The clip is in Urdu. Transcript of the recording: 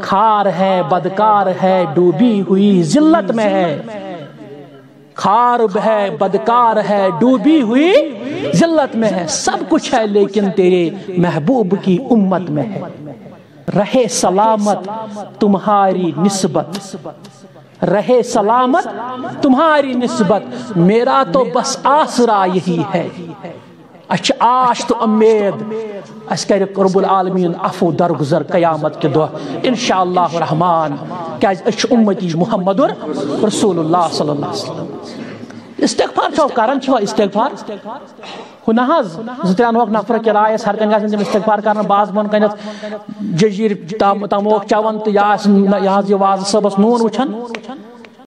خار ہے، بدکار ہے، ڈوبی ہوئی ذلت میں ہے۔ خار ہے، بدکار ہے، ڈوبی ہوئی ذلت میں ہے۔ سب کچھ ہے لیکن تیرے محبوب کی امت میں ہے۔ رہے سلامت تمہاری نسبت۔ رہے سلامت تمہاری نسبت۔ میرا تو بس آسرا یہی ہے۔ اچھ آش تو امید۔ اس کر رب العالمین، عفو، درگزر، قیامت کے دو انشاءاللہ الرحمن کیا اچھ امتی محمد رسول اللہ صلی اللہ علیہ وسلم۔ استغفار چھو کرن چھو، استغفار۔ ہنا حظ زتران وقت نفر کرائے ہر کن گژھن تم استغفار کرن، باز بن کنت ججیر تموک چون تو یا یہ واز صبس نون وچھن۔